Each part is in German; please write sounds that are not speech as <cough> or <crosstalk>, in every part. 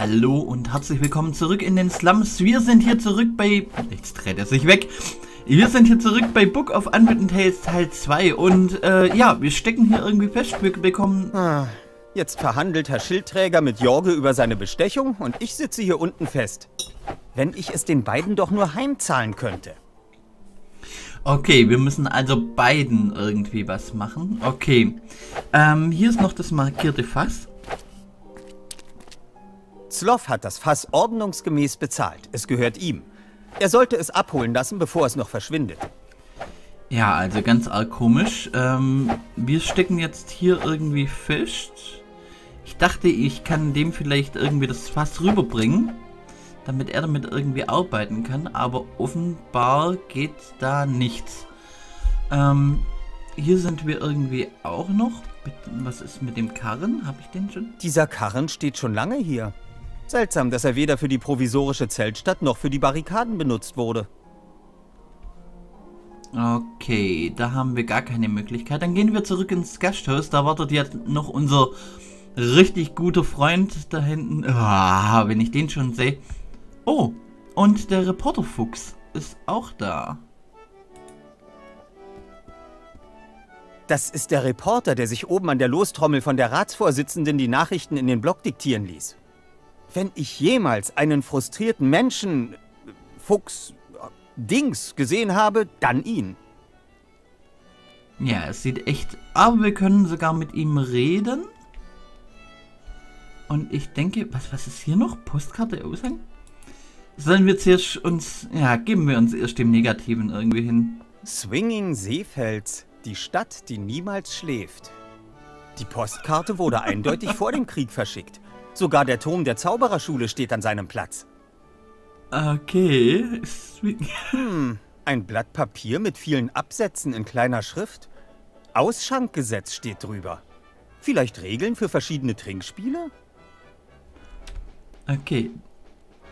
Hallo und herzlich willkommen zurück in den Slums. Wir sind hier zurück bei... Jetzt dreht er sich weg. Wir sind hier zurück bei Book of Unwritten Tales Teil 2 und äh, ja, wir stecken hier irgendwie fest. Wir bekommen... Ah, jetzt verhandelt Herr Schildträger mit Jorge über seine Bestechung und ich sitze hier unten fest. Wenn ich es den beiden doch nur heimzahlen könnte. Okay, wir müssen also beiden irgendwie was machen. Okay, ähm, hier ist noch das markierte Fass. Zloff hat das Fass ordnungsgemäß bezahlt. Es gehört ihm. Er sollte es abholen lassen, bevor es noch verschwindet. Ja, also ganz arg komisch. Ähm, wir stecken jetzt hier irgendwie Fisch. Ich dachte, ich kann dem vielleicht irgendwie das Fass rüberbringen, damit er damit irgendwie arbeiten kann, aber offenbar geht da nichts. Ähm, hier sind wir irgendwie auch noch. Was ist mit dem Karren? Habe ich den schon? Dieser Karren steht schon lange hier. Seltsam, dass er weder für die provisorische Zeltstadt noch für die Barrikaden benutzt wurde. Okay, da haben wir gar keine Möglichkeit. Dann gehen wir zurück ins Gasthaus. Da wartet jetzt noch unser richtig guter Freund da hinten. Oh, wenn ich den schon sehe. Oh, und der Reporterfuchs ist auch da. Das ist der Reporter, der sich oben an der Lostrommel von der Ratsvorsitzenden die Nachrichten in den Blog diktieren ließ. Wenn ich jemals einen frustrierten Menschen, Fuchs, Dings gesehen habe, dann ihn. Ja, es sieht echt... Aber wir können sogar mit ihm reden. Und ich denke... Was, was ist hier noch? Postkarte Aushang? Sollen wir zuerst uns... Ja, geben wir uns erst dem Negativen irgendwie hin. Swinging Seefels. Die Stadt, die niemals schläft. Die Postkarte wurde eindeutig vor dem Krieg verschickt. Sogar der Turm der Zaubererschule steht an seinem Platz. Okay. Hm, ein Blatt Papier mit vielen Absätzen in kleiner Schrift. Ausschankgesetz steht drüber. Vielleicht Regeln für verschiedene Trinkspiele? Okay.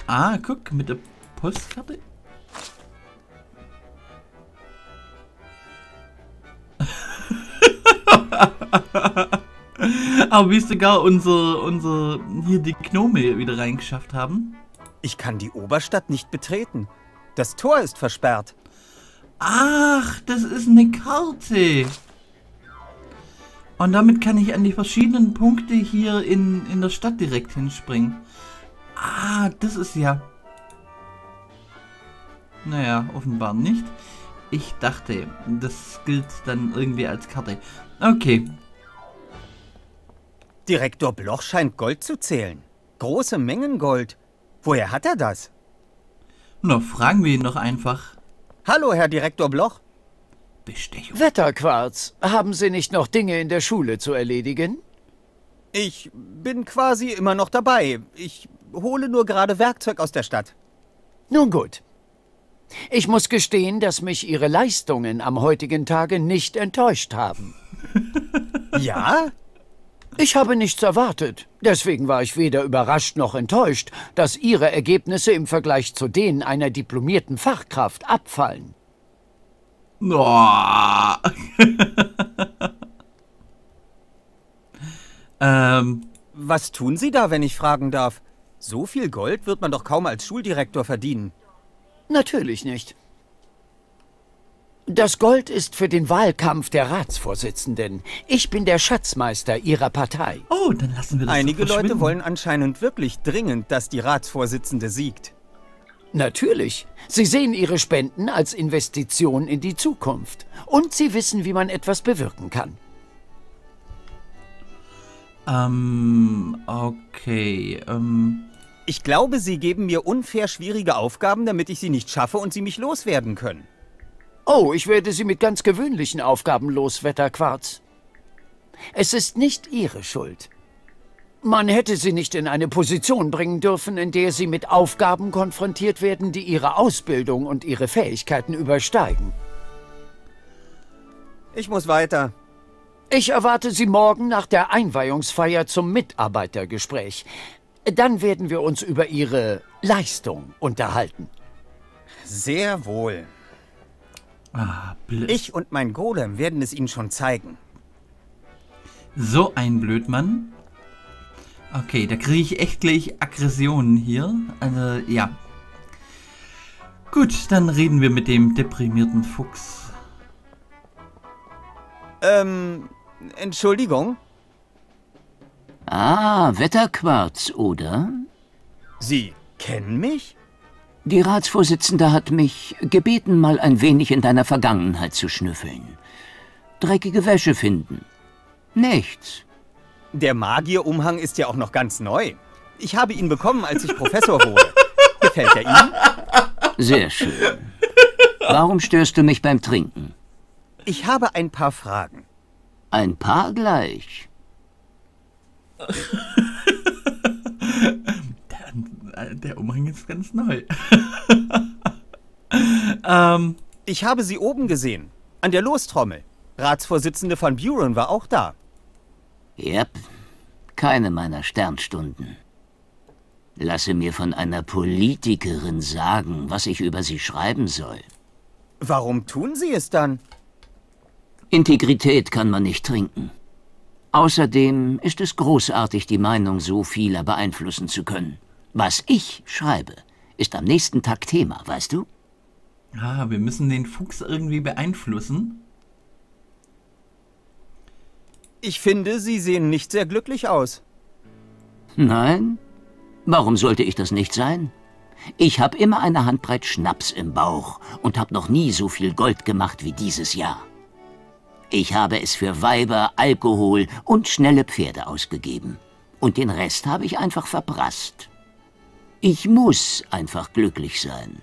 Ah, guck, mit der Postkarte. <laughs> <laughs> Aber wie sogar unser, unser, hier die Gnome wieder reingeschafft haben. Ich kann die Oberstadt nicht betreten. Das Tor ist versperrt. Ach, das ist eine Karte. Und damit kann ich an die verschiedenen Punkte hier in, in der Stadt direkt hinspringen. Ah, das ist ja... Naja, offenbar nicht. Ich dachte, das gilt dann irgendwie als Karte. Okay, Direktor Bloch scheint Gold zu zählen. Große Mengen Gold. Woher hat er das? Na, fragen wir ihn doch einfach. Hallo, Herr Direktor Bloch. Bestechung. Wetterquarz, haben Sie nicht noch Dinge in der Schule zu erledigen? Ich bin quasi immer noch dabei. Ich hole nur gerade Werkzeug aus der Stadt. Nun gut. Ich muss gestehen, dass mich Ihre Leistungen am heutigen Tage nicht enttäuscht haben. <laughs> ja? Ich habe nichts erwartet. Deswegen war ich weder überrascht noch enttäuscht, dass Ihre Ergebnisse im Vergleich zu denen einer diplomierten Fachkraft abfallen. Oh. <laughs> ähm. Was tun Sie da, wenn ich fragen darf? So viel Gold wird man doch kaum als Schuldirektor verdienen. Natürlich nicht. Das Gold ist für den Wahlkampf der Ratsvorsitzenden. Ich bin der Schatzmeister ihrer Partei. Oh, dann lassen wir das Einige Leute wollen anscheinend wirklich dringend, dass die Ratsvorsitzende siegt. Natürlich. Sie sehen ihre Spenden als Investition in die Zukunft. Und sie wissen, wie man etwas bewirken kann. Ähm, okay, ähm... Ich glaube, Sie geben mir unfair schwierige Aufgaben, damit ich sie nicht schaffe und Sie mich loswerden können. Oh, ich werde Sie mit ganz gewöhnlichen Aufgaben los, Wetterquarz. Es ist nicht Ihre Schuld. Man hätte Sie nicht in eine Position bringen dürfen, in der Sie mit Aufgaben konfrontiert werden, die Ihre Ausbildung und Ihre Fähigkeiten übersteigen. Ich muss weiter. Ich erwarte Sie morgen nach der Einweihungsfeier zum Mitarbeitergespräch. Dann werden wir uns über Ihre Leistung unterhalten. Sehr wohl. Ah, ich und mein Golem werden es Ihnen schon zeigen. So ein Blödmann. Okay, da kriege ich echt gleich Aggressionen hier. Also, ja. Gut, dann reden wir mit dem deprimierten Fuchs. Ähm, Entschuldigung? Ah, Wetterquarz, oder? Sie kennen mich? Die Ratsvorsitzende hat mich gebeten, mal ein wenig in deiner Vergangenheit zu schnüffeln. Dreckige Wäsche finden. Nichts. Der Magierumhang ist ja auch noch ganz neu. Ich habe ihn bekommen, als ich Professor wurde. <laughs> Gefällt er Ihnen? Sehr schön. Warum störst du mich beim Trinken? Ich habe ein paar Fragen. Ein paar gleich. <laughs> Der, der Umhang ist ganz neu. <laughs> ähm, Ich habe Sie oben gesehen. An der Lostrommel. Ratsvorsitzende von Buren war auch da. Yep, keine meiner Sternstunden. Lasse mir von einer Politikerin sagen, was ich über sie schreiben soll. Warum tun Sie es dann? Integrität kann man nicht trinken. Außerdem ist es großartig, die Meinung so vieler beeinflussen zu können. Was ich schreibe, ist am nächsten Tag Thema, weißt du? ah, wir müssen den Fuchs irgendwie beeinflussen. Ich finde, Sie sehen nicht sehr glücklich aus. Nein? Warum sollte ich das nicht sein? Ich habe immer eine Handbreit Schnaps im Bauch und habe noch nie so viel Gold gemacht wie dieses Jahr. Ich habe es für Weiber, Alkohol und schnelle Pferde ausgegeben. Und den Rest habe ich einfach verprasst. Ich muss einfach glücklich sein.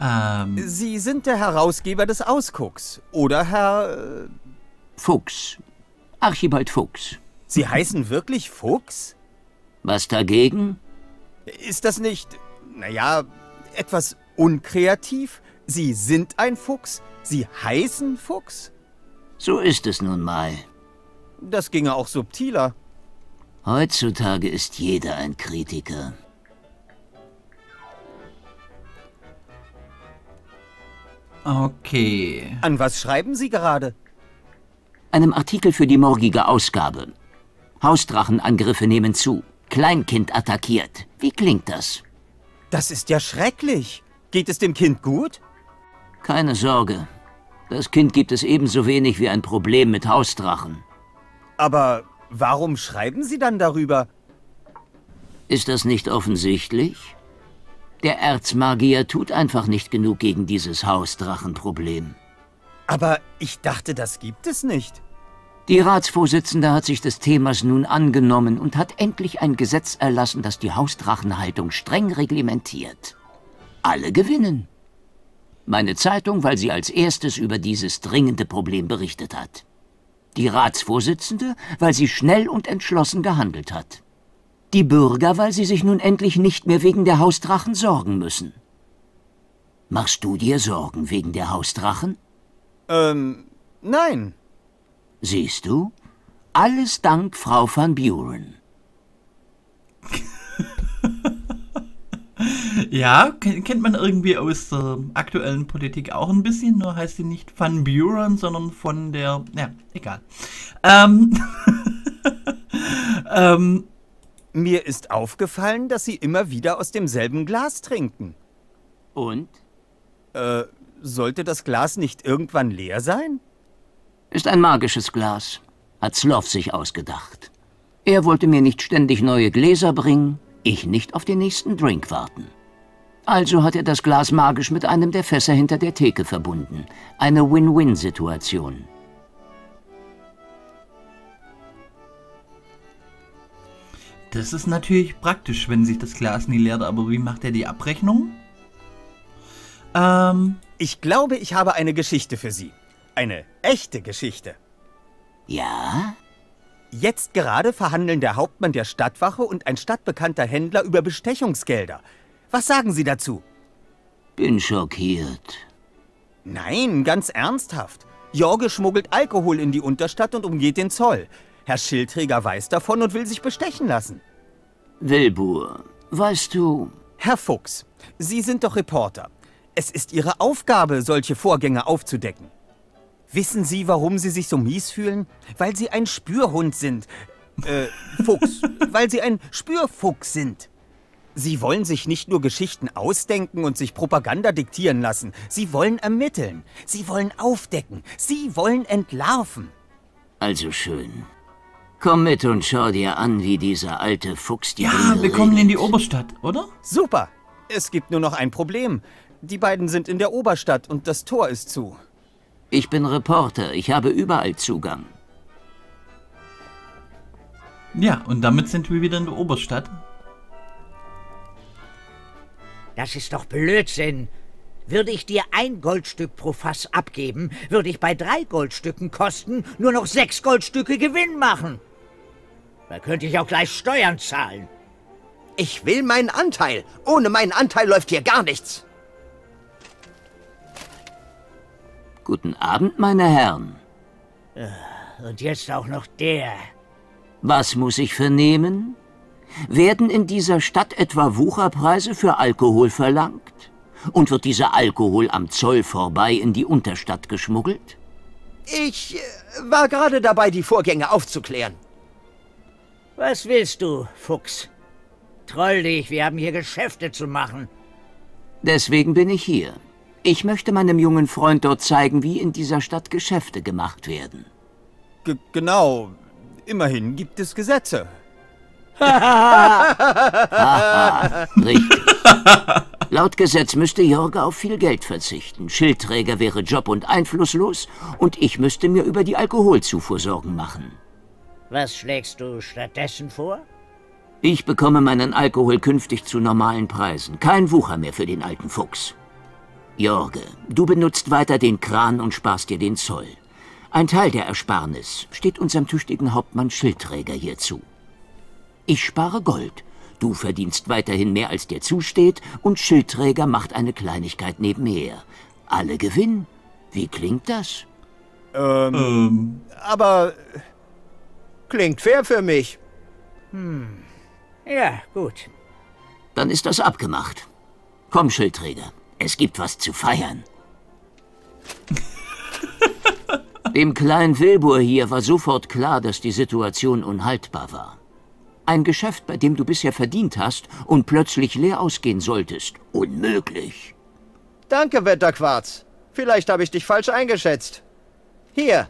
Ähm, Sie sind der Herausgeber des Ausgucks. Oder Herr... äh, Fuchs. Archibald Fuchs. Sie heißen wirklich Fuchs? Was dagegen? Ist das nicht, naja, etwas unkreativ? Sie sind ein Fuchs? Sie heißen Fuchs? So ist es nun mal. Das ginge auch subtiler. Heutzutage ist jeder ein Kritiker. okay. An was schreiben Sie gerade? Einem Artikel für die morgige Ausgabe. Hausdrachenangriffe nehmen zu. Kleinkind attackiert. Wie klingt das? Das ist ja schrecklich. Geht es dem Kind gut? Keine Sorge. Das Kind gibt es ebenso wenig wie ein Problem mit Hausdrachen. Aber warum schreiben Sie dann darüber? Ist das nicht offensichtlich? Der Erzmagier tut einfach nicht genug gegen dieses Hausdrachenproblem. Aber ich dachte, das gibt es nicht. Die Ratsvorsitzende hat sich des Themas nun angenommen und hat endlich ein Gesetz erlassen, das die Hausdrachenhaltung streng reglementiert. Alle gewinnen. Meine Zeitung, weil sie als erstes über dieses dringende Problem berichtet hat. Die Ratsvorsitzende, weil sie schnell und entschlossen gehandelt hat. Die Bürger, weil sie sich nun endlich nicht mehr wegen der Hausdrachen sorgen müssen. Machst du dir Sorgen wegen der Hausdrachen? Ähm, nein. Siehst du? Alles dank Frau van Buren. Ja, ken- kennt man irgendwie aus der aktuellen Politik auch ein bisschen, nur heißt sie nicht Van Buren, sondern von der. Ja, egal. Ähm, <laughs> ähm, Mir ist aufgefallen, dass Sie immer wieder aus demselben Glas trinken. Und? Äh, sollte das Glas nicht irgendwann leer sein? Ist ein magisches Glas, hat Sloth sich ausgedacht. Er wollte mir nicht ständig neue Gläser bringen, ich nicht auf den nächsten Drink warten. Also hat er das Glas magisch mit einem der Fässer hinter der Theke verbunden. Eine Win-Win-Situation. das ist natürlich praktisch, wenn sich das Glas nie leert, aber wie macht er die Abrechnung? Ähm, Ich glaube, ich habe eine Geschichte für Sie. Eine echte Geschichte. Ja? Jetzt gerade verhandeln der Hauptmann der Stadtwache und ein stadtbekannter Händler über Bestechungsgelder. Was sagen Sie dazu? Bin schockiert. Nein, ganz ernsthaft. Jorge schmuggelt Alkohol in die Unterstadt und umgeht den Zoll. Herr Schildträger weiß davon und will sich bestechen lassen. Wilbur, weißt du, Herr Fuchs, Sie sind doch Reporter. Es ist Ihre Aufgabe, solche Vorgänge aufzudecken. Wissen Sie, warum Sie sich so mies fühlen? Weil Sie ein Spürhund sind. Äh, Fuchs. <laughs> Weil Sie ein Spürfuchs sind. Sie wollen sich nicht nur Geschichten ausdenken und sich Propaganda diktieren lassen. Sie wollen ermitteln. Sie wollen aufdecken. Sie wollen entlarven. Also schön. Komm mit und schau dir an, wie dieser alte Fuchs die Ja, Dinge wir kommen in die. Oberstadt, oder? Super. Es gibt nur noch ein Problem. Die beiden sind in der Oberstadt und das Tor ist zu. Ich bin Reporter, ich habe überall Zugang. Ja, und damit sind wir wieder in der Oberstadt. Das ist doch Blödsinn. Würde ich dir ein Goldstück pro Fass abgeben, würde ich bei drei Goldstücken kosten nur noch sechs Goldstücke Gewinn machen. Da könnte ich auch gleich Steuern zahlen. Ich will meinen Anteil. Ohne meinen Anteil läuft hier gar nichts. Guten Abend, meine Herren. Und jetzt auch noch der. Was muss ich vernehmen? Werden in dieser Stadt etwa Wucherpreise für Alkohol verlangt? Und wird dieser Alkohol am Zoll vorbei in die Unterstadt geschmuggelt? Ich äh, war gerade dabei, die Vorgänge aufzuklären. Was willst du, Fuchs? Troll dich, wir haben hier Geschäfte zu machen. Deswegen bin ich hier. Ich möchte meinem jungen Freund dort zeigen, wie in dieser Stadt Geschäfte gemacht werden. G genau. Immerhin gibt es Gesetze. Richtig. <laughs> Laut Gesetz müsste Jorge auf viel Geld verzichten. Schildträger wäre job- und einflusslos und ich müsste mir über die Alkoholzufuhr Sorgen machen. Was schlägst du stattdessen vor? Ich bekomme meinen Alkohol künftig zu normalen Preisen. Kein Wucher mehr für den alten Fuchs. Jorge, du benutzt weiter den Kran und sparst dir den Zoll. Ein Teil der Ersparnis steht unserem tüchtigen Hauptmann Schildträger hier zu. Ich spare Gold. Du verdienst weiterhin mehr, als dir zusteht, und Schildträger macht eine Kleinigkeit nebenher. Alle gewinnen. Wie klingt das? Ähm, Aber Klingt fair für mich. Ja, gut. Dann ist das abgemacht. Komm, Schildträger, es gibt was zu feiern. <laughs> Dem kleinen Wilbur hier war sofort klar, dass die Situation unhaltbar war. Ein Geschäft, bei dem du bisher verdient hast und plötzlich leer ausgehen solltest. Unmöglich. Danke, Wetterquarz. Vielleicht habe ich dich falsch eingeschätzt. Hier.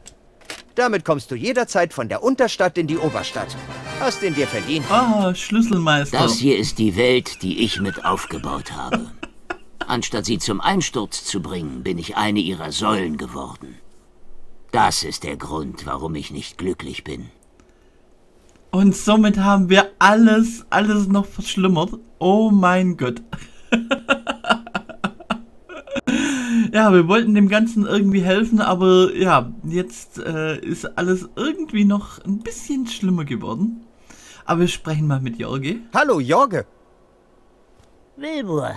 Damit kommst du jederzeit von der Unterstadt in die Oberstadt. Hast den dir verdient. ah, Schlüsselmeister. Das hier ist die Welt, die ich mit aufgebaut habe. <laughs> Anstatt sie zum Einsturz zu bringen, bin ich eine ihrer Säulen geworden. Das ist der Grund, warum ich nicht glücklich bin. Und somit haben wir alles, alles noch verschlimmert. Oh mein Gott. <laughs> ja, wir wollten dem Ganzen irgendwie helfen, aber ja, jetzt äh, ist alles irgendwie noch ein bisschen schlimmer geworden. Aber wir sprechen mal mit Jorge. hallo, Jorge. Wilbur,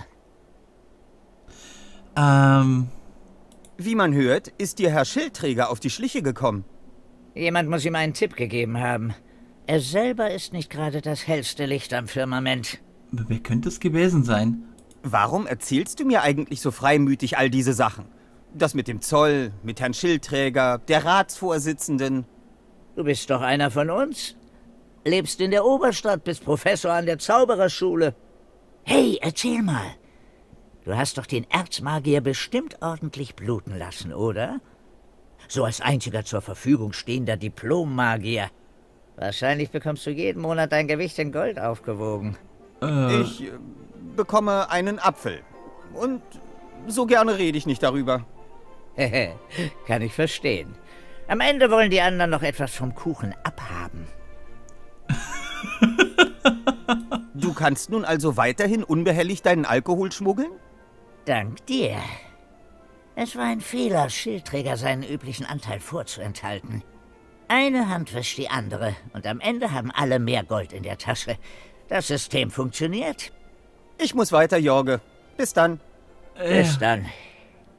Ähm, Wie man hört, ist dir Herr Schildträger auf die Schliche gekommen. jemand muss ihm einen Tipp gegeben haben. Er selber ist nicht gerade das hellste Licht am Firmament. wer könnte es gewesen sein? Warum erzählst du mir eigentlich so freimütig all diese Sachen? Das mit dem Zoll, mit Herrn Schildträger, der Ratsvorsitzenden. Du bist doch einer von uns. Lebst in der Oberstadt, bist Professor an der Zaubererschule. Hey, erzähl mal. Du hast doch den Erzmagier bestimmt ordentlich bluten lassen, oder? So als einziger zur Verfügung stehender Diplommagier. Wahrscheinlich bekommst du jeden Monat dein Gewicht in Gold aufgewogen. Äh, Ich äh, bekomme einen Apfel. Und so gerne rede ich nicht darüber. <laughs> Kann ich verstehen. Am Ende wollen die anderen noch etwas vom Kuchen abhaben. Du kannst nun also weiterhin unbehelligt deinen Alkohol schmuggeln? Dank dir. Es war ein Fehler, Schildträger seinen üblichen Anteil vorzuenthalten. Eine Hand wäscht die andere und am Ende haben alle mehr Gold in der Tasche. Das System funktioniert. Ich muss weiter, Jorge. Bis dann. Bis dann.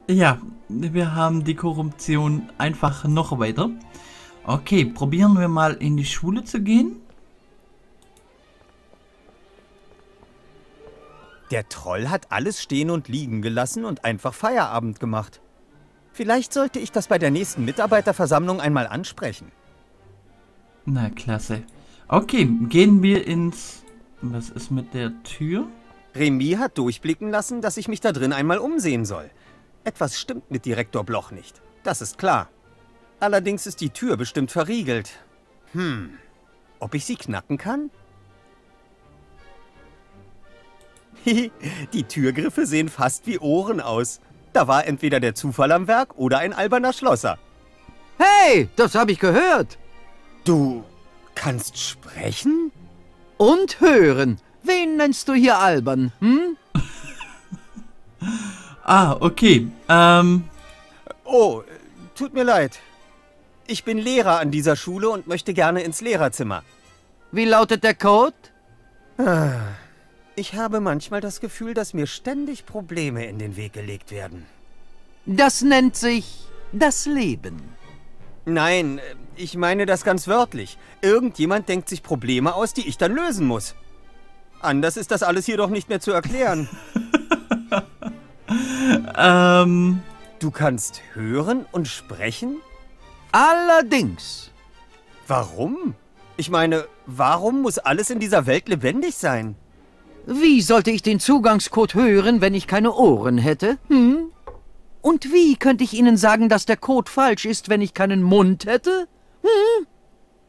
ja, wir haben die Korruption einfach noch weiter. Okay, probieren wir mal in die Schule zu gehen. Der Troll hat alles stehen und liegen gelassen und einfach Feierabend gemacht. Vielleicht sollte ich das bei der nächsten Mitarbeiterversammlung einmal ansprechen. Na, klasse. Okay, gehen wir ins... Was ist mit der Tür? Remy hat durchblicken lassen, dass ich mich da drin einmal umsehen soll. Etwas stimmt mit Direktor Bloch nicht. Das ist klar. Allerdings ist die Tür bestimmt verriegelt. Hm, ob ich sie knacken kann? <laughs> die Türgriffe sehen fast wie Ohren aus. Da war entweder der Zufall am Werk oder ein alberner Schlosser. Hey, das habe ich gehört. Du kannst sprechen? Und hören. Wen nennst du hier albern, hm? <laughs> ah, okay. Ähm. Oh, tut mir leid. Ich bin Lehrer an dieser Schule und möchte gerne ins Lehrerzimmer. Wie lautet der Code? Ah, ich habe manchmal das Gefühl, dass mir ständig Probleme in den Weg gelegt werden. Das nennt sich das Leben. Nein, ich meine das ganz wörtlich. Irgendjemand denkt sich Probleme aus, die ich dann lösen muss. Anders ist das alles hier doch nicht mehr zu erklären. <laughs> ähm. Du kannst hören und sprechen? Allerdings. Warum? Ich meine, warum muss alles in dieser Welt lebendig sein? Wie sollte ich den Zugangscode hören, wenn ich keine Ohren hätte? Hm? Und wie könnte ich Ihnen sagen, dass der Code falsch ist, wenn ich keinen Mund hätte? Hm?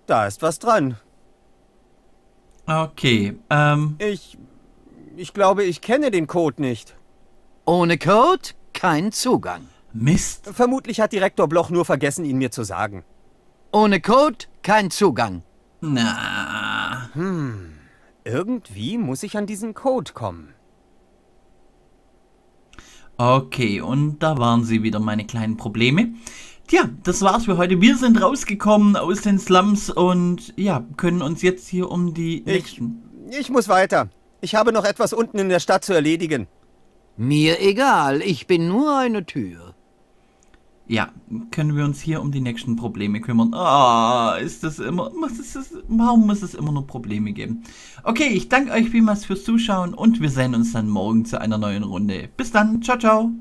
Da ist was dran. Okay, ähm. Ich. Ich glaube, ich kenne den Code nicht. Ohne Code kein Zugang. Mist. Vermutlich hat Direktor Bloch nur vergessen, ihn mir zu sagen. Ohne Code kein Zugang. Na. Hm. Irgendwie muss ich an diesen Code kommen. Okay, und da waren sie wieder, meine kleinen Probleme. Tja, das war's für heute. Wir sind rausgekommen aus den Slums und ja, können uns jetzt hier um die ich, nächsten... Ich muss weiter. Ich habe noch etwas unten in der Stadt zu erledigen. Mir egal, ich bin nur eine Tür. Ja, können wir uns hier um die nächsten Probleme kümmern. Ah, ist das immer, muss es, warum muss es immer nur Probleme geben? Okay, ich danke euch vielmals fürs Zuschauen und wir sehen uns dann morgen zu einer neuen Runde. Bis dann, ciao, ciao.